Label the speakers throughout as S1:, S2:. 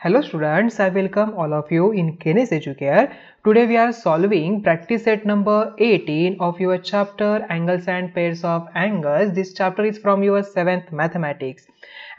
S1: Hello students I welcome all of you in Kenes Educare today we are solving practice set number 18 of your chapter angles and pairs of angles this chapter is from your seventh mathematics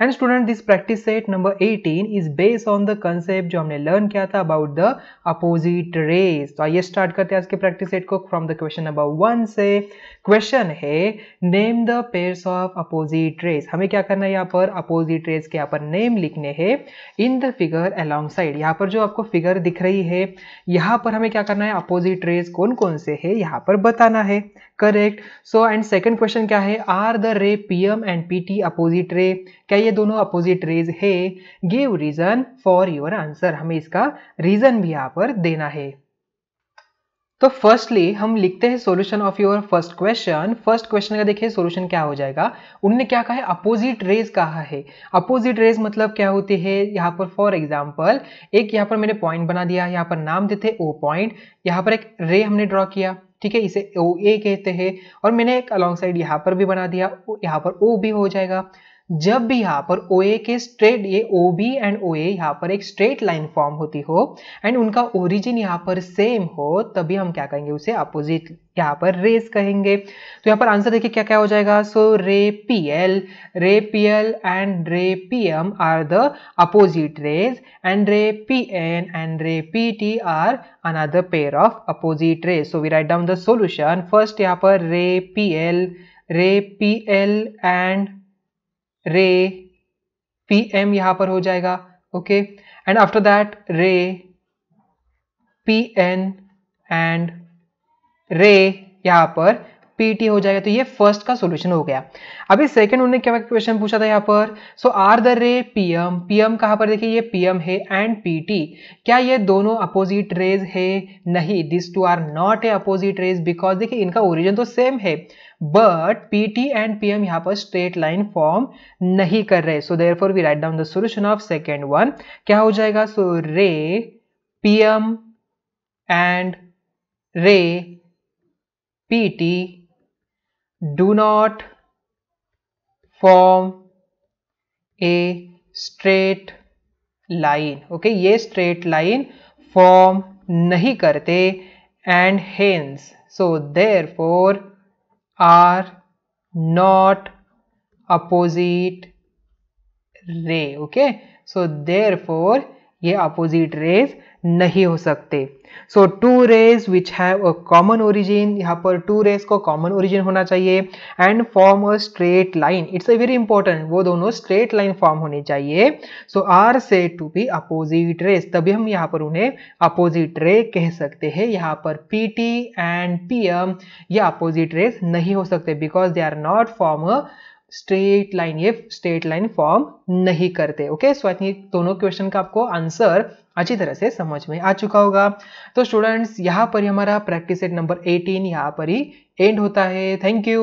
S1: and student this practice set number 18 is based on the concept जो हमने learn किया था about the opposite race तो आइए start करते हैं आज के प्रैक्टिस सेट को from the question number one से. क्वेश्चन है name the pairs of opposite rays हमें क्या करना है यहाँ पर? अपोजिट रेस के यहाँ पर नेम लिखने हैं. In the figure figure alongside यहाँ पर जो आपको फिगर दिख रही है, यहाँ पर हमें क्या करना है? अपोजिट रेज कौन कौन से है? यहाँ पर बताना है। Correct so and second question क्या है? Are the ray P M and PT opposite ray क्या ये दोनों अपोजिट रेज है? Give reason for your answer हमें इसका रीजन भी यहाँ पर देना है। तो फर्स्टली हम लिखते हैं solution of your first question first question का देखिए सॉल्यूशन क्या हो जाएगा? उनने क्या कहा है? अपोजिट रेज कहा है. अपोजिट रेज मतलब क्या होती है? यहाँ पर फॉर एग्ज़ाम्पल एक यहाँ पर मैंने पॉइंट बना दिया, यहाँ पर नाम देते ओ पॉइंट यहाँ पर एक रे हमने ड्रॉ किया, ठीक है? इसे ओ ए कहते हैं। और मैंने एक अलॉन्ग साइड यहाँ पर भी बना दिया, यहाँ पर ओ भी हो जाएगा। जब भी यहाँ पर ओ ए के स्ट्रेट ये ओ बी एंड ओ ए यहाँ पर एक स्ट्रेट लाइन फॉर्म होती हो एंड उनका ओरिजिन यहाँ पर सेम हो, तभी हम क्या कहेंगे, उसे अपोजिट यहाँ पर रेस कहेंगे। तो यहाँ पर आंसर देखिए क्या क्या हो जाएगा। So ray P L ray P L and ray P M are the opposite rays and ray P N and ray P T are another pair of opposite rays so we write down the solution first यहाँ पर ray P L ray P L and ray P M यहाँ पर हो जाएगा okay and after that ray P N and ray यहाँ पर PT हो जाएगा तो ये फ़र्स्ट का सॉल्यूशन हो गया। अभी सेकंड उन्होंने क्या क्वेश्चन पूछा था यहाँ पर? So are the ray PM PM कहाँ पर देखिए, ये पीएम है एंड पीटी क्या ये दोनों अपोजिट रेज है? नहीं this two are not a opposite rays because देखिए, इनका ओरिजिन तो सेम है बट पीटी एंड पीएम यहाँ पर स्ट्रेट लाइन फॉर्म नहीं कर रहे। So therefore we write down the solution of second one क्या हो जाएगा? So ray PM and ray PT not form a straight line okay ये स्ट्रेट लाइन फॉर्म नहीं करते and hence so therefore are not opposite ray. Okay, so therefore ये opposite rays नहीं हो सकते। So two rays which have a common origin यहाँ पर two rays को कॉमन ओरिजिन होना चाहिए and form a straight line it's a very important वो दोनों स्ट्रेट लाइन फॉर्म होनी चाहिए। So are said to be opposite rays तभी हम यहाँ पर उन्हें अपोजिट रे कह सकते हैं। यहाँ पर P T and P M ये अपोजिट रेज नहीं हो सकते because they are not form a straight line ये स्ट्रेट लाइन फॉर्म नहीं करते ओके सो आई थिंक दोनों क्वेश्चन का आपको आंसर अच्छी तरह से समझ में आ चुका होगा। तो स्टूडेंट्स यहाँ पर ही हमारा प्रैक्टिस सेट नंबर 18 यहाँ पर ही एंड होता है। Thank you